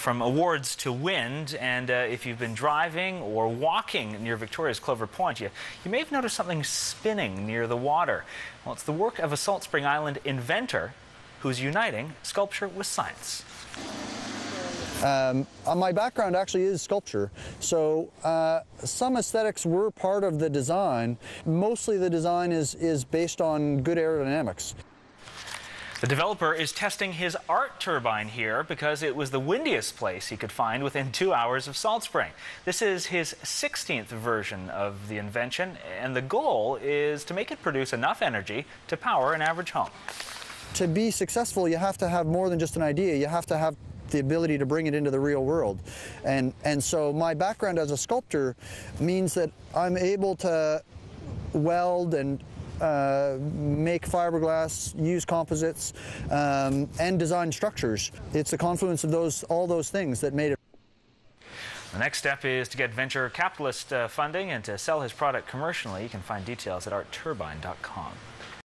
From awards to wind, and uh, if you've been driving or walking near Victoria's Clover Point, you, you may have noticed something spinning near the water. Well, it's the work of a Salt Spring Island inventor who's uniting sculpture with science. Um, uh, my background actually is sculpture, so uh, some aesthetics were part of the design. Mostly the design is, is based on good aerodynamics. The developer is testing his art turbine here because it was the windiest place he could find within two hours of Salt Spring. This is his 16th version of the invention, and the goal is to make it produce enough energy to power an average home. To be successful, you have to have more than just an idea. You have to have the ability to bring it into the real world. And, and so my background as a sculptor means that I'm able to weld and uh, make fiberglass, use composites, um, and design structures. It's a confluence of those, all those things that made it. The next step is to get venture capitalist uh, funding and to sell his product commercially. You can find details at artturbine.com.